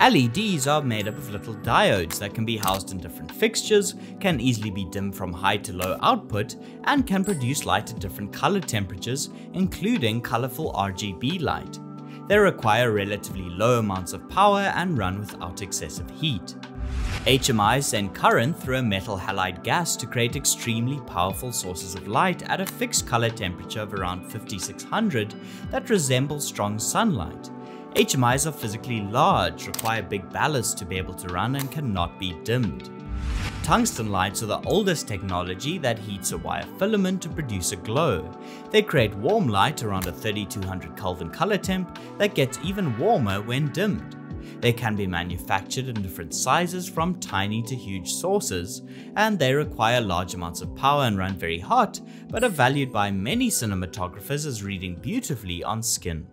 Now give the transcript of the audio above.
LEDs are made up of little diodes that can be housed in different fixtures, can easily be dimmed from high to low output, and can produce light at different color temperatures, including colorful RGB light. They require relatively low amounts of power and run without excessive heat. HMIs send current through a metal halide gas to create extremely powerful sources of light at a fixed color temperature of around 5600 that resembles strong sunlight. HMIs are physically large, require big ballast to be able to run and cannot be dimmed. Tungsten lights are the oldest technology that heats a wire filament to produce a glow. They create warm light around a 3200 Kelvin color temp that gets even warmer when dimmed. They can be manufactured in different sizes from tiny to huge sources, and they require large amounts of power and run very hot, but are valued by many cinematographers as reading beautifully on skin.